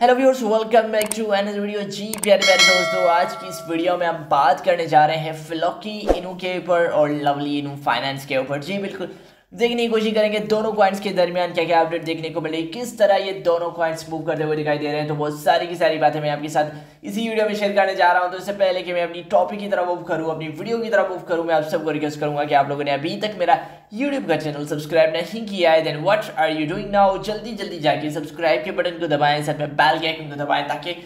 Hello viewers welcome back to another video जी प्यारे प्यारे दोस्तों, आज की इस वीडियो में हम बात करने जा रहे हैं फिलोकी इनू के ऊपर और लवली इनू फाइनेंस के ऊपर। जी, बिल्कुल। देखने की कोशिश करेंगे दोनों कॉइन्स के दरमियान क्या क्या अपडेट देखने को मिले किस तरह ये दोनों कॉइन्स मूव करते हुए दिखाई दे रहे हैं तो बहुत सारी की सारी बातें मैं आपके साथ इसी वीडियो में शेयर करने जा रहा हूँ। तो इससे पहले कि मैं अपनी टॉपिक की तरफ़ मूव करूँ, अपनी वीडियो की तरफ़ मूव करूँ, मैं आप सबको रिक्वेस्ट करूँगा कि आप लोगों ने अभी तक मेरा यूट्यूब का चैनल सब्सक्राइब नहीं किया है then what are you doing now जल्दी जल्दी जाके सब्सक्राइब के बटन को दबाएँ, साथ में बैल के आइकन को दबाएँ, ताकि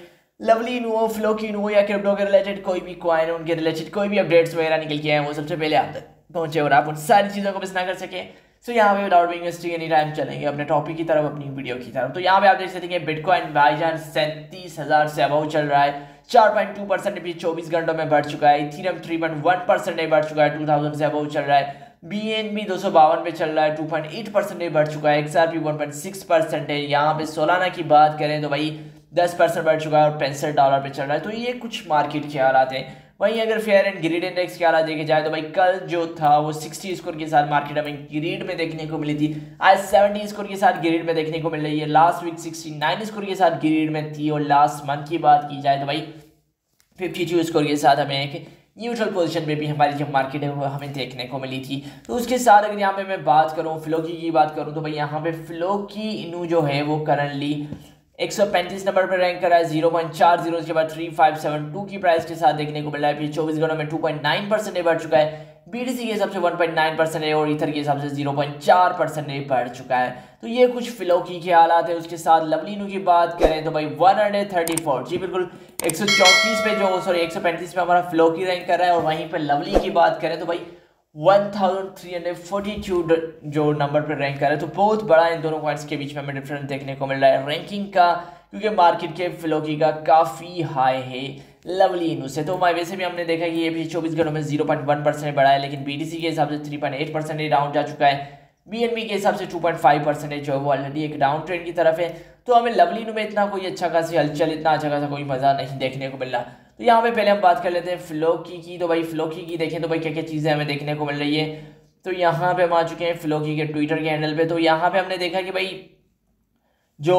लवली नो फ्लो की नो या क्रिप्टो के रिलेटेड कोई भी कॉइन उनके रिलेटेड कोई भी अपडेट्स वगैरह निकल के आए, वो सबसे पहले आप तक पहुँचे और आप उन सारी चीज़ों को मिस ना कर सके। सो so, यहाँ पे without being wasting any time चलेंगे। अपने टॉपिक की तरफ़ अपनी वीडियो की तरफ़। तो यहाँ पे आप देख सकते हैं बिटकॉइन भाईजान सैंतीस हज़ार से अबाउ चल रहा है। चार पॉइंट टू परसेंट भी चौबीस घंटों में बढ़ चुका है। Ethereum three point one percent बढ़ चुका है। टू थाउज़ेंड से अबाउ चल रहा है। बी एन बी दो सौ बावन पे चल रहा है। टू पॉइंट एट परसेंट बढ़ चुका है। X R P one point six percent है। यहाँ पे सोलाना की बात करें तो भाई दस परसेंट बढ़ चुका है और पैंसठ डॉलर पे चल रहा है। तो ये कुछ मार्केट के हालात हैं। वहीं अगर फेयर एंड ग्रीड इंडेक्स के हालात देखे जाए तो भाई, कल जो था, वो 60 स्कोर के साथ मार्केट हमें ग्रीड में देखने को मिली थी। आज 70 स्कोर के साथ ग्रीड में देखने को मिल रही है। लास्ट वीक 69 स्कोर के साथ ग्रीड में थी और लास्ट मंथ की बात की जाए तो भाई 52 स्कोर के साथ हमें एक न्यूट्रल पोजीशन में भी हमारी जो मार्केट है, वो हमें देखने को मिली थी। तो उसके साथ अगर यहाँ पे मैं बात करूँ फ्लोकी की बात करूँ तो भाई यहाँ पे फ्लोकी इनू जो है, वो करंटली 135 नंबर पर रैंक करा है ज़ीरो पॉइंट चार ज़ीरो के बाद थ्री फाइव सेवन टू की प्राइस के साथ देखने को मिला है चौबीस घंटों में टू पॉइंट नाइन परसेंट बढ़ चुका है बीटीसी के हिसाब से वन पॉइंट नाइन परसेंट और इथर के हिसाब से ज़ीरो पॉइंट चार परसेंट बढ़ चुका है। तो ये कुछ फिलोकी के हालात है, उसके साथ लवलीनू की बात करें तो भाई वन हंड्रेड थर्टी फोर जी, बिल्कुल एक सौ चौंतीस पे जो सॉरी एक सौ पैंतीस पे हमारा फ्लोकी रैंक कर रहा है और वहीं पर लवली की बात करें तो भाई 1342 जो नंबर पर रैंक कर रहा है तो बहुत बड़ा इन दोनों पॉइंट्स के बीच में हमें डिफरेंस देखने को मिल रहा है। रैंकिंग का, क्योंकि मार्केट के फ्लोकी का काफ़ी हाई है। लवली इनू से तो वैसे भी हमने देखा कि ये भी चौबीस घंटों में ज़ीरो पॉइंट वन परसेंट बढ़ा है, लेकिन बीटीसी के हिसाब से three point eight percent down जा चुका है। बीएनबी के हिसाब से 2.5 परसेंटेज जो है वो ऑलरेडी एक डाउन ट्रेंड की तरफ़ है। तो हमें लवली में इतना कोई अच्छा खासी हलचल, इतना अच्छा खासा कोई मज़ा नहीं देखने को मिल रहा। तो यहाँ पे पहले हम बात कर लेते हैं फ्लोकी की। तो भाई फ्लोकी की देखें तो भाई क्या क्या चीज़ें हमें देखने को मिल रही है। तो यहाँ पे हम आ चुके हैं फ्लोकी के ट्विटर के हैंडल पे। तो यहाँ पे हमने देखा कि भाई जो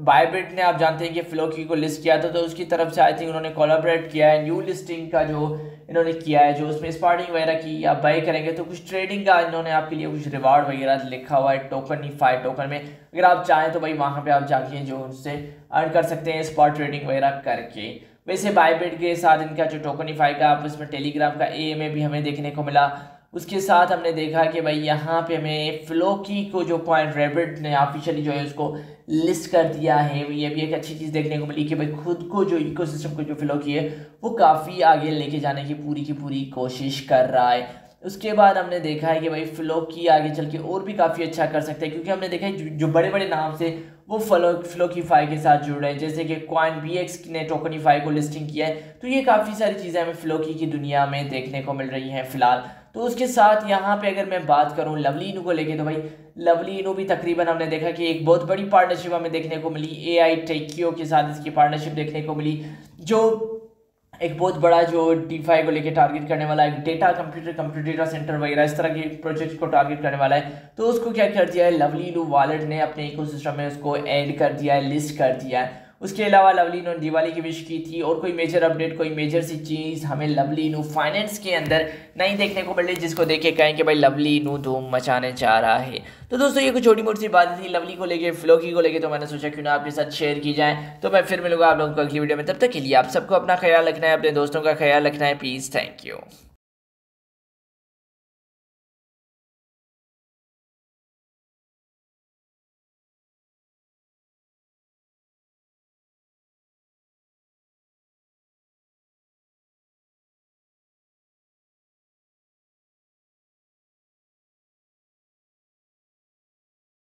बायबिट ने आप जानते हैं कि फ्लोकी को लिस्ट किया था तो उसकी तरफ़ से आई थिंक उन्होंने कोलाबरेट किया है। न्यू लिस्टिंग का जो इन्होंने किया है, जो उसमें स्पार्टिंग वगैरह की आप बाय करेंगे तो कुछ ट्रेडिंग का इन्होंने आपके लिए कुछ रिवार्ड वगैरह लिखा हुआ है टोकन ही फाइव टोकन में। अगर आप चाहें तो भाई वहाँ पर आप जाके जो उनसे अर्न कर सकते हैं स्पॉट ट्रेडिंग वगैरह करके। वैसे बायबिट के साथ इनका जो टोकनीफाई का उसमें टेलीग्राम का ए एम भी हमें देखने को मिला। उसके साथ हमने देखा कि भाई यहाँ पे हमें फ्लोकी को जो पॉइंट रेबिट ने ऑफिशियली जो है उसको लिस्ट कर दिया है, ये भी एक अच्छी चीज़ देखने को मिली कि भाई खुद को जो इकोसिस्टम को जो फ्लोकी है, वो काफ़ी आगे लेके जाने की पूरी की पूरी कोशिश कर रहा है। उसके बाद हमने देखा है कि भाई फ्लोकी आगे चल के और भी काफ़ी अच्छा कर सकते हैं, क्योंकि हमने देखा है जो बड़े बड़े नाम से वो फ्लो फ्लोकीफाई के साथ जुड़ रहे हैं, जैसे कि क्वाइन बी एक्स ने टोकनीफाई को लिस्टिंग किया है तो ये काफ़ी सारी चीज़ें हमें फ्लोकी की दुनिया में देखने को मिल रही हैं फ़िलहाल। तो उसके साथ यहाँ पे अगर मैं बात करूँ लवली इनू को लेके तो भाई लवली इनू भी तकरीबन हमने देखा कि एक बहुत बड़ी पार्टनरशिप हमें देखने को मिली ए आई के साथ इसकी पार्टनरशिप देखने को मिली, जो एक बहुत बड़ा जो डीफाई को लेकर टारगेट करने वाला है data computer computer data center वगैरह, इस तरह के प्रोजेक्ट को टारगेट करने वाला है। तो उसको क्या कर दिया है? लवली लू वॉलेट ने अपने इकोसिस्टम में उसको एड कर दिया है लिस्ट कर दिया है। उसके अलावा लवली ने दिवाली की विश की थी और कोई मेजर अपडेट कोई मेजर सी चीज़ हमें लवली नू फाइनेंस के अंदर नहीं देखने को मिल जिसको देख के कहें कि भाई लवली नू धूम मचाने जा रहा है। तो दोस्तों, ये कुछ छोटी मोटी सी बात थी लवली को लेके फ्लोकी को लेके तो मैंने सोचा क्यों ना आपके साथ शेयर की जाए। तो मैं फिर मिलूँगा आप लोगों को अगली वीडियो में, तब तक के लिए आप सबको अपना ख्याल रखना है, अपने दोस्तों का ख्याल रखना है। Please thank you